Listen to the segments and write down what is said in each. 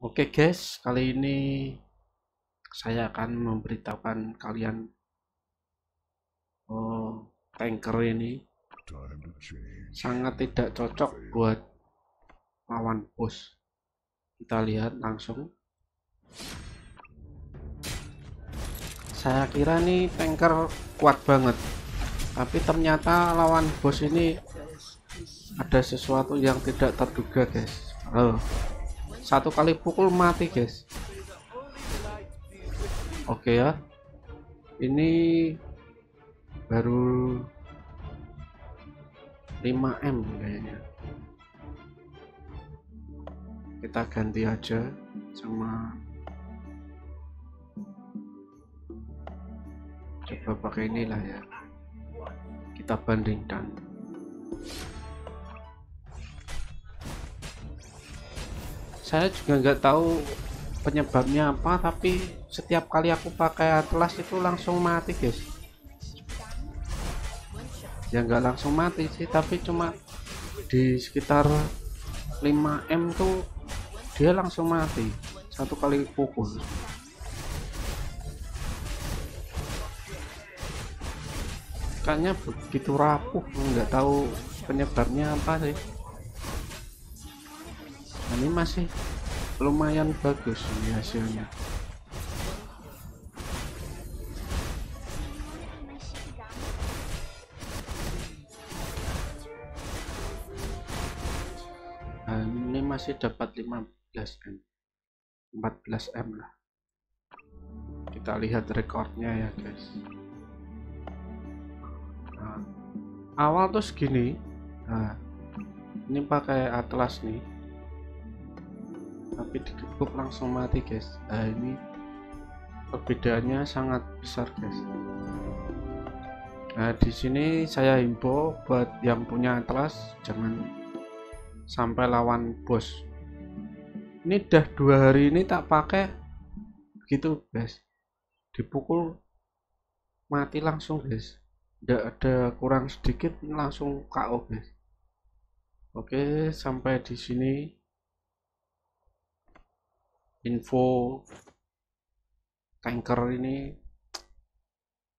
Oke guys, kali ini saya akan memberitahukan kalian oh, tanker ini sangat tidak cocok buat lawan bos. Kita lihat langsung. Saya kira nih tanker kuat banget, tapi ternyata lawan bos ini ada sesuatu yang tidak terduga guys. Oh satu kali pukul mati guys. Oke ya. Ini baru 5M kayaknya. Kita ganti aja sama coba pakai inilah ya. Kita bandingkan saya juga nggak tahu penyebabnya apa tapi setiap kali aku pakai atlas itu langsung mati guys. Ya nggak langsung mati sih tapi cuma di sekitar 5M tuh dia langsung mati satu kali pukul. Kayaknya begitu rapuh nggak tahu penyebabnya apa sih ini masih lumayan bagus ini hasilnya. Nah, ini masih dapat 15M 14M lah. Kita lihat rekornya ya guys. Nah, awal tuh segini. Nah ini pakai atlas nih tapi digebuk langsung mati guys. Nah ini perbedaannya sangat besar guys. Nah di sini saya info buat yang punya atlas jangan sampai lawan bos. Ini udah dua hari ini tak pakai gitu guys. Dipukul mati langsung guys. Tidak ada kurang sedikit langsung KO guys. Oke sampai di sini info tanker ini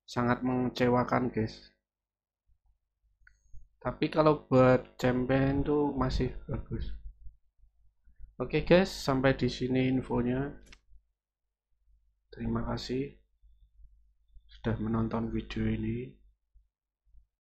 sangat mengecewakan guys. Tapi kalau buat champion tuh masih bagus. Oke okay guys sampai di sini infonya. Terima kasih sudah menonton video ini